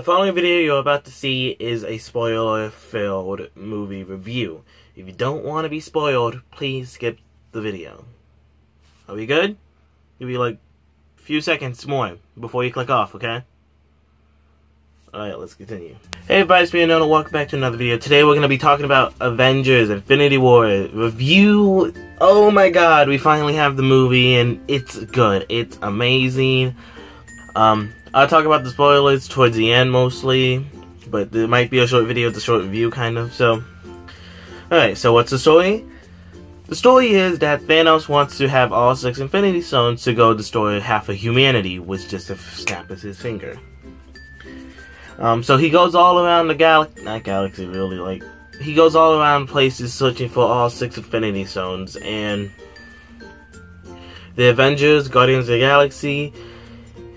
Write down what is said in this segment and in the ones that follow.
The following video you're about to see is a spoiler-filled movie review. If you don't want to be spoiled, please skip the video. Are we good? Give you like a few seconds more before you click off, okay? Alright, let's continue. Hey everybody, it's me and welcome back to another video. Today we're going to be talking about Avengers Infinity War review. Oh my god, we finally have the movie and it's good. It's amazing. Um, I'll talk about the spoilers towards the end mostly, but there might be a short video, it's a short review kind of, so. Alright, so what's the story? The story is that Thanos wants to have all six Infinity Stones to go destroy half of humanity with just a snap of his finger. Um, so he goes all around the galaxy, not galaxy really, like, he goes all around places searching for all six Infinity Stones, and the Avengers, Guardians of the Galaxy,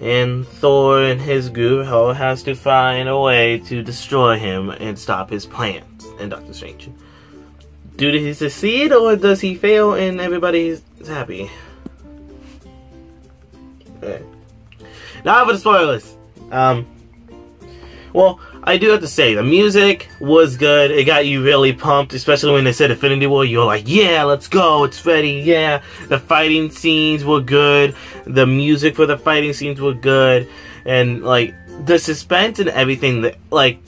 and Thor and his all has to find a way to destroy him and stop his plans, and Doctor Strange. Do he succeed, or does he fail and everybody's happy? Okay. Now for the spoilers. Um, well, I do have to say, the music was good. It got you really pumped, especially when they said Infinity War. You're like, yeah, let's go. It's ready. Yeah. The fighting scenes were good. The music for the fighting scenes were good. And, like, the suspense and everything, that, like,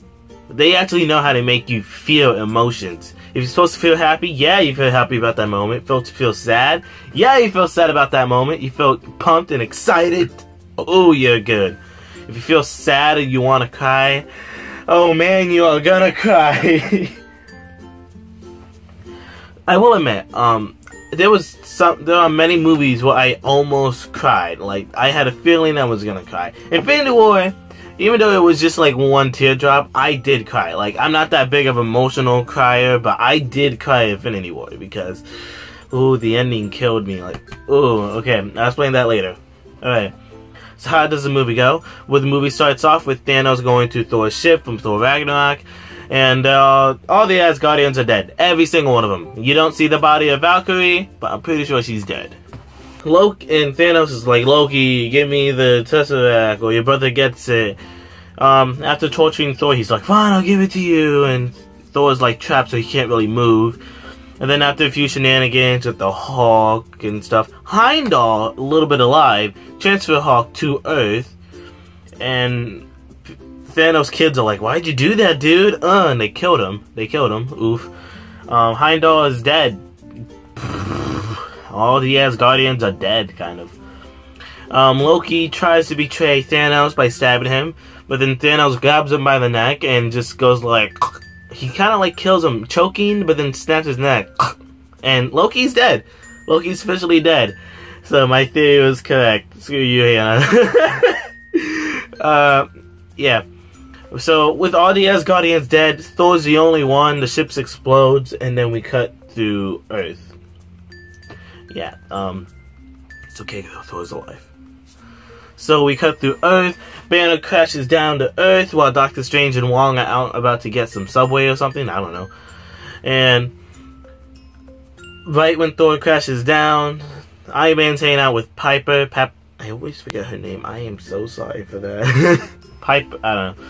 they actually know how to make you feel emotions. If you're supposed to feel happy, yeah, you feel happy about that moment. Feel to feel sad, yeah, you feel sad about that moment. You feel pumped and excited. Oh, you're good. If you feel sad and you want to cry, oh man, you are gonna cry. I will admit, um, there was some, there are many movies where I almost cried. Like, I had a feeling I was gonna cry. Infinity War, even though it was just like one teardrop, I did cry. Like, I'm not that big of emotional crier, but I did cry Infinity War because, ooh, the ending killed me. Like, ooh, okay, I'll explain that later. Alright. So how does the movie go? Well, the movie starts off with Thanos going to Thor's ship from Thor Ragnarok, and uh, all the Asgardians are dead. Every single one of them. You don't see the body of Valkyrie, but I'm pretty sure she's dead. Loki and Thanos is like, Loki, give me the Tesseract, or your brother gets it. Um, after torturing Thor, he's like, fine, I'll give it to you, and Thor's like trapped so he can't really move. And then after a few shenanigans with the Hulk and stuff, Heimdall, a little bit alive, transfer Hulk to Earth, and Thanos' kids are like, "Why'd you do that, dude?" Uh, and they killed him. They killed him. Oof. Um, Heimdall is dead. All the Asgardians are dead, kind of. Um, Loki tries to betray Thanos by stabbing him, but then Thanos grabs him by the neck and just goes like he kind of like kills him, choking, but then snaps his neck. And Loki's dead. Loki's officially dead. So my theory was correct. Screw you, Hannah. uh, yeah. So with all the Asgardians dead, Thor's the only one. The ships explodes, and then we cut through Earth. Yeah. Um, it's okay. Thor's alive. So we cut through Earth. Banner crashes down to Earth while Doctor Strange and Wong are out about to get some subway or something. I don't know. And right when Thor crashes down, Iron Man's hanging out with Piper. Pap I always forget her name. I am so sorry for that. Piper. I don't know.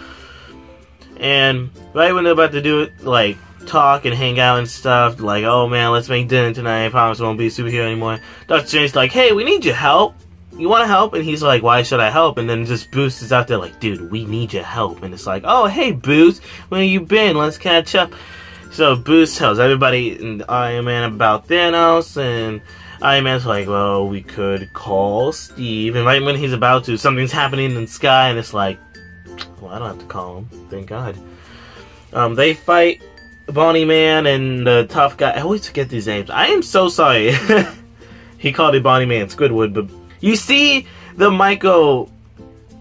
And right when they're about to do it, like talk and hang out and stuff, like, oh man, let's make dinner tonight. I promise I won't be a superhero anymore. Doctor Strange's like, hey, we need your help you want to help? And he's like, why should I help? And then just Bruce is out there like, dude, we need your help. And it's like, oh, hey, Bruce, where you been? Let's catch up. So Bruce tells everybody in Iron Man about Thanos, and Iron Man's like, well, we could call Steve. And right when he's about to, something's happening in the sky, and it's like, well, I don't have to call him. Thank God. Um, they fight Bonnie Man and the tough guy. I always forget these names. I am so sorry. he called it Bonnie Man Squidward, but you see the Michael,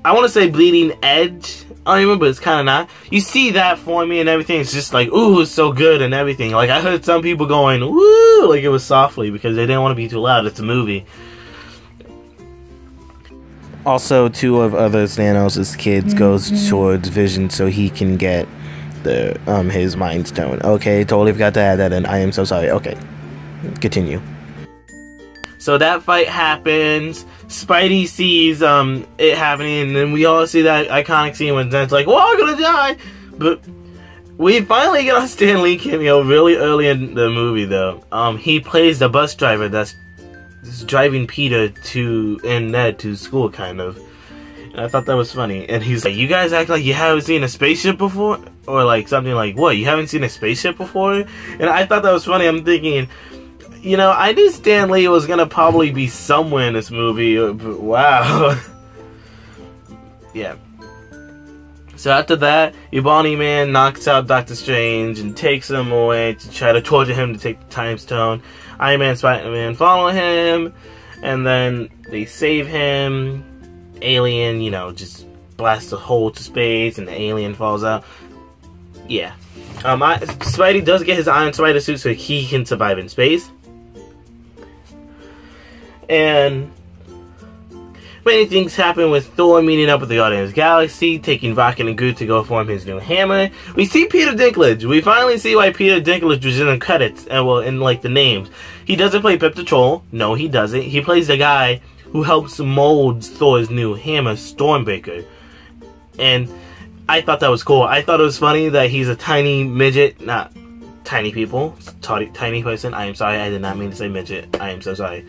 I want to say bleeding edge I don't remember, it's kind of not. You see that for me and everything. It's just like, ooh, it's so good and everything. Like, I heard some people going, woo, like it was softly because they didn't want to be too loud. It's a movie. Also, two of other Thanos' kids goes mm-hmm. towards Vision so he can get the um his Mind Stone. Okay, totally forgot to add that in. I am so sorry. Okay, continue. So that fight happens. Spidey sees um it happening, and then we all see that iconic scene when Zed's like, "Well, I'm gonna die," but we finally get a Stan Lee cameo really early in the movie, though. Um, he plays the bus driver that's driving Peter to and Ned to school, kind of. And I thought that was funny. And he's like, "You guys act like you haven't seen a spaceship before," or like something like, "What? You haven't seen a spaceship before?" And I thought that was funny. I'm thinking, you know, I knew Stan Lee was gonna probably be somewhere in this movie. Wow. yeah. So after that, Ebony Man knocks out Doctor Strange and takes him away to try to torture him to take the Time Stone. Iron Man, Spider Man follow him, and then they save him. Alien, you know, just blasts a hole to space, and the alien falls out. Yeah. Um, I, Spidey does get his Iron Spider suit so he can survive in space. And Many things happen with Thor meeting up with the Guardians the Galaxy, taking Rocket and Groot to go form his new hammer. We see Peter Dinklage. We finally see why Peter Dinklage was in the credits, and well, in like the names. He doesn't play Pip the Troll. No, he doesn't. He plays the guy who helps mold Thor's new hammer, Stormbreaker. And I thought that was cool. I thought it was funny that he's a tiny midget, not tiny people, tiny, tiny person. I am sorry, I did not mean to say midget. I am so sorry.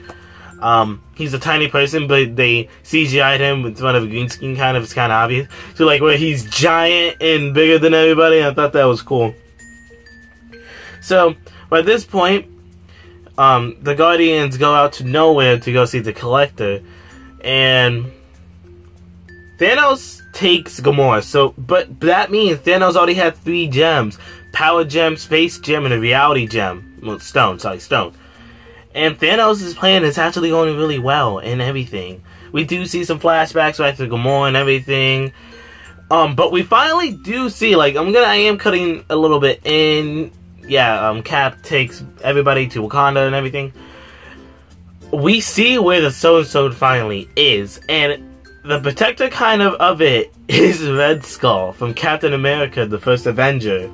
Um, he's a tiny person, but they CGI'd him with one of a green screen kind of, it's kind of obvious. So like where he's giant and bigger than everybody, I thought that was cool. So, by this point, um, the Guardians go out to nowhere to go see the Collector, and Thanos takes Gamora. So, but that means Thanos already had three gems: Power Gem, Space Gem, and a Reality Gem. Well, Stone, sorry, Stone. And Thanos' plan is actually going really well and everything. We do see some flashbacks back to Gamora and everything. Um, but we finally do see, like, I'm gonna, I am cutting a little bit in. Yeah, um, Cap takes everybody to Wakanda and everything. We see where the so and so finally is, and the protector kind of of it is Red Skull from Captain America, the first Avenger.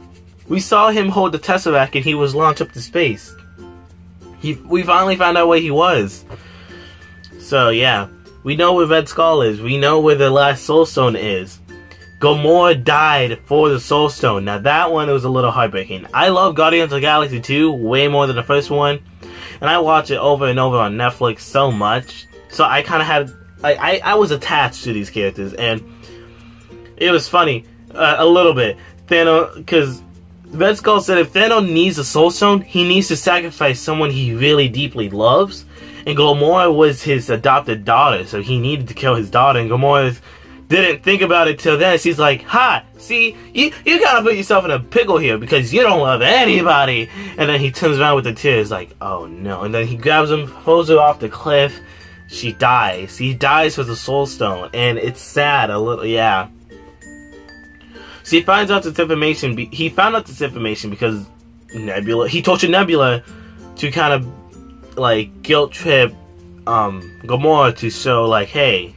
We saw him hold the Tesseract and he was launched up to space. He, we finally found out where he was. So yeah, we know where Red Skull is. We know where the last Soul Stone is. Gamora died for the Soul Stone. Now that one was a little heartbreaking. I love Guardians of the Galaxy 2 way more than the first one. And I watch it over and over on Netflix so much. So I kind of had, I, I, I, was attached to these characters. And it was funny, uh, a little bit. Thanos, because Red Skull said if Thanos needs a Soul Stone, he needs to sacrifice someone he really deeply loves. And Gamora was his adopted daughter, so he needed to kill his daughter. And Gamora didn't think about it till then. She's like, "Ha! See, you you gotta put yourself in a pickle here because you don't love anybody." And then he turns around with the tears, like, "Oh no!" And then he grabs him, pulls her off the cliff. She dies. He dies with the Soul Stone, and it's sad a little. Yeah. So he finds out this information. He found out this information because Nebula. He tortured Nebula to kind of like guilt trip um, Gamora to show like, hey,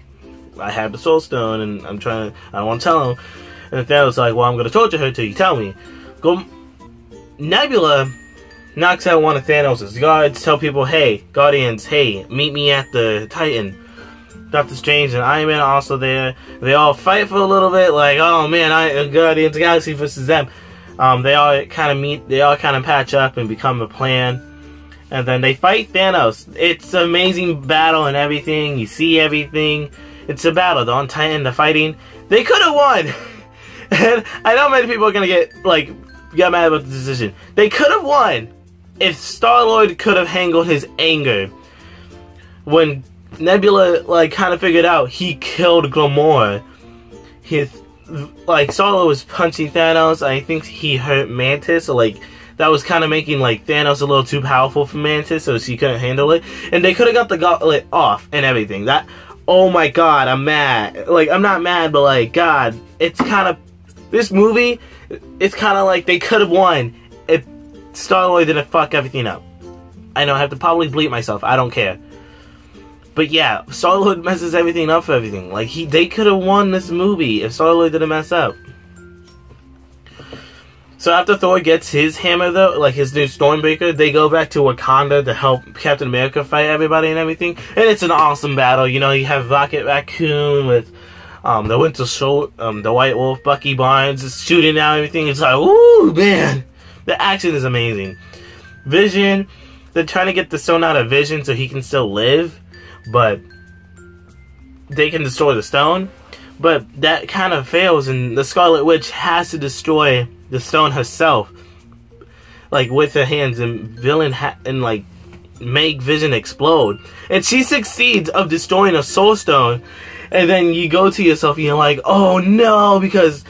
I have the Soul Stone and I'm trying. To, I don't want to tell him. And Thanos like, well, I'm going to torture her till you tell me. Go. Nebula knocks out one of Thanos' guards. Tell people, hey, Guardians, hey, meet me at the Titan. Doctor Strange and Iron Man also there. They all fight for a little bit, like, oh man, I Guardians of the Galaxy versus them. Um, they all kind of meet, they all kind of patch up and become a plan. And then they fight Thanos. It's an amazing battle and everything. You see everything. It's a battle. They're on Titan, they're fighting. They could have won! and I know many people are gonna get, like, get mad about the decision. They could have won if Star Lord could have handled his anger when Nebula like kind of figured out he killed Gamora. His like Solo was punching Thanos. I think he hurt Mantis, so like that was kind of making like Thanos a little too powerful for Mantis, so she couldn't handle it. And they could have got the gauntlet off and everything. That oh my god, I'm mad. Like I'm not mad, but like God, it's kind of this movie. It's kind of like they could have won if Star Lord didn't fuck everything up. I know I have to probably bleep myself. I don't care. But yeah, Star Lord messes everything up for everything. Like he, they could have won this movie if Star Lord didn't mess up. So after Thor gets his hammer, though, like his new Stormbreaker, they go back to Wakanda to help Captain America fight everybody and everything. And it's an awesome battle. You know, you have Rocket Raccoon with um, the Winter Soldier, um, the White Wolf, Bucky Barnes is shooting out everything. It's like, ooh, man, the action is amazing. Vision, they're trying to get the stone out of Vision so he can still live, but they can destroy the stone. But that kind of fails, and the Scarlet Witch has to destroy the stone herself, like with her hands, and villain ha- and like make Vision explode. And she succeeds of destroying a Soul Stone, and then you go to yourself and you're like, oh no, because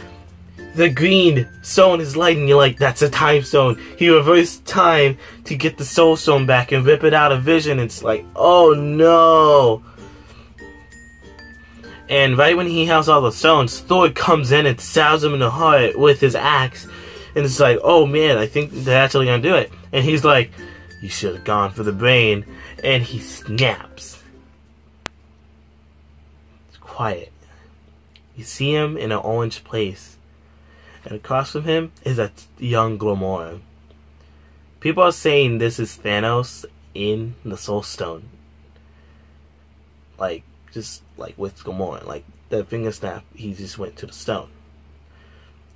the green stone is light, and you're like, that's a time stone. He reversed time to get the Soul Stone back and rip it out of Vision. It's like, oh no. And right when he has all the stones, Thor comes in and stabs him in the heart with his axe. And it's like, oh man, I think they're actually gonna do it. And he's like, you should have gone for the brain. And he snaps. It's quiet. You see him in an orange place. And across from him is a young Gamora. People are saying this is Thanos in the Soul Stone. Like, just like with Gamora, like the finger snap, he just went to the stone,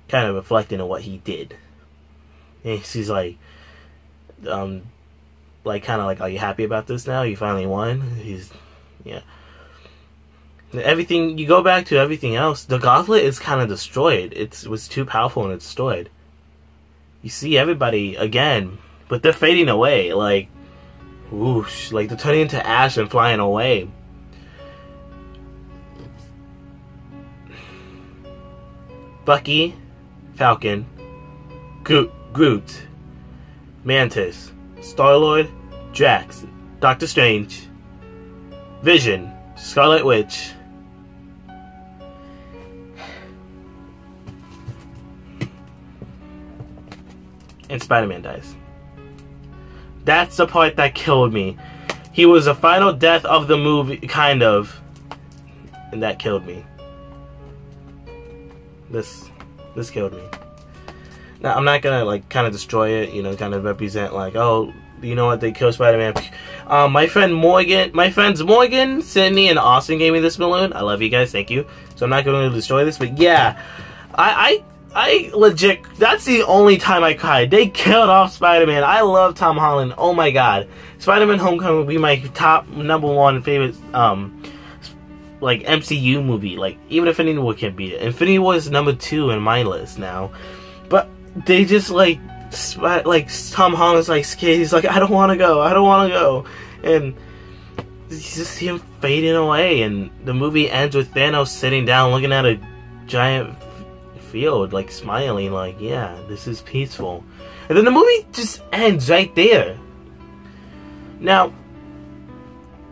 kind of reflecting on what he did. And she's like, um, like kind of like, are you happy about this now? You finally won. He's, yeah. Everything you go back to everything else. The gauntlet is kind of destroyed. It's, it was too powerful and it's destroyed. You see everybody again, but they're fading away. Like, whoosh, like they're turning into ash and flying away Bucky, Falcon, Groot, Groot Mantis, Star Lord, Drax, Doctor Strange, Vision, Scarlet Witch, and Spider Man dies. That's the part that killed me. He was the final death of the movie, kind of, and that killed me. This this killed me. Now I'm not gonna like kind of destroy it, you know, kind of represent like, oh, you know what, they killed Spider-Man. Um, my friend Morgan, my friends Morgan, Sydney, and Austin gave me this balloon. I love you guys, thank you. So I'm not going to destroy this, but yeah, I, I, I legit. That's the only time I cried. They killed off Spider-Man. I love Tom Holland. Oh my god, Spider-Man: Homecoming would be my top number one favorite. Um, like MCU movie. Like even Infinity War can't beat it. Infinity War is number two in my list now, but they just like like Tom Holland's like scared. He's like, I don't want to go. I don't want to go, and you just see him fading away. And the movie ends with Thanos sitting down, looking at a giant field, like smiling, like, yeah, this is peaceful. And then the movie just ends right there. Now,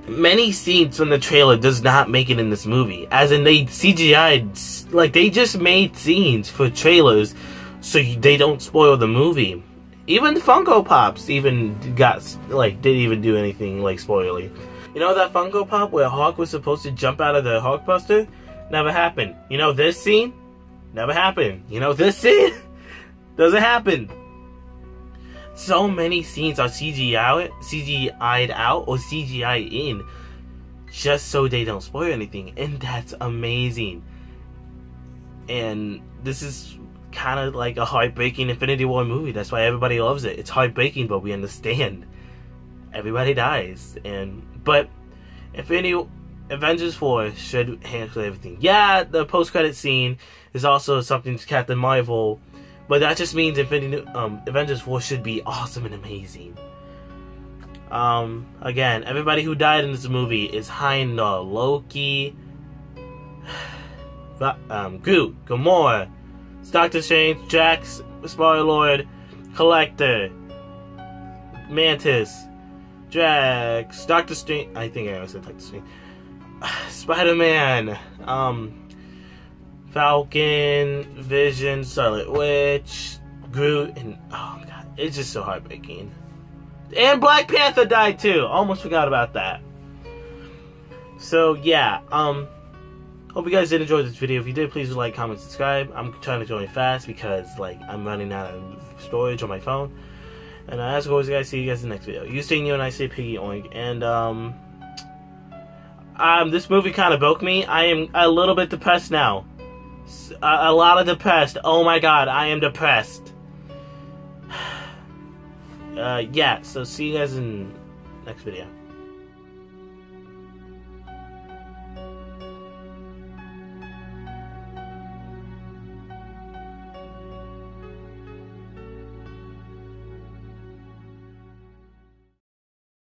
many scenes from the trailer does not make it in this movie. As in, they CGI, like they just made scenes for trailers so they don't spoil the movie. Even the Funko Pops even got like didn't even do anything like spoiling. You know that Funko Pop where Hulk was supposed to jump out of the Hulkbuster? Never happened. You know this scene? Never happened. You know this scene? Doesn't happen. So many scenes are CGI out, CGI'd out or CGI in just so they don't spoil anything. And that's amazing. And this is kind of like a heartbreaking Infinity War movie. That's why everybody loves it. It's heartbreaking but we understand. Everybody dies. And but Infinity Avengers 4 should handle everything yeah the post-credit scene is also something to Captain Marvel but that just means Infinity um, Avengers 4 should be awesome and amazing. Um, again, everybody who died in this movie is Heimdall, Loki, um, Groot, Gamora, Doctor Strange, Jax, Star Lord, Collector, Mantis, Drax, Doctor Strange. I think I almost said Doctor Strange. Spider Man, um, Falcon, Vision, Scarlet Witch, Groot, and oh god, it's just so heartbreaking. And Black Panther died too. Almost forgot about that. So yeah, um, Hope you guys did enjoy this video. If you did, please like, comment, subscribe. I'm trying to join fast because like I'm running out of storage on my phone. And uh, as always, guys, see you guys in the next video. You stay new and I say piggy oink. And um, um, this movie kind of broke me. I am a little bit depressed now. A, lot of depressed. Oh my god, I am depressed. Uh, yeah. So see you guys in next video.